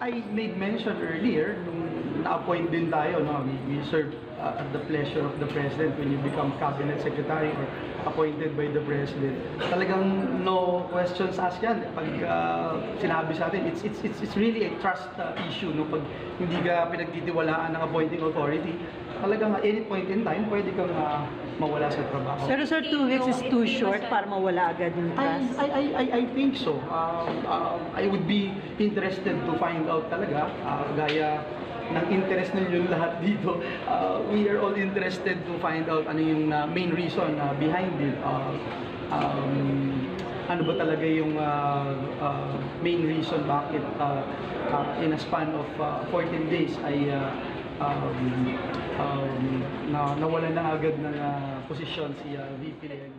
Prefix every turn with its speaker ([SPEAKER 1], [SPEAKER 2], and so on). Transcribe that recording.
[SPEAKER 1] I made mention earlier, nung na-appoint din tayo, no? we, we serve uh, at the pleasure of the President when you become Cabinet Secretary or appointed by the President. Talagang no questions asked yan. Pag uh, sinabi sa atin, it's, it's, it's, it's really a trust uh, issue. No? Pag hindi ka pinagtitiwalaan ng appointing authority, talagang at any point in time, pwede kang uh, mawala sa trabaho.
[SPEAKER 2] Pero sir, two weeks is too short para mawala agad yung trust.
[SPEAKER 1] I, I, I, I think so. Um, um, I would be interested to find out talaga, uh, gaya ng interest ninyong lahat dito. Uh, we are all interested to find out ano yung uh, main reason uh, behind it. Uh, um, ano ba talaga yung uh, uh, main reason bakit uh, uh, in a span of uh, 14 days ay uh, um, um, na, nawala na agad ng uh, posisyon si uh, VP Leng.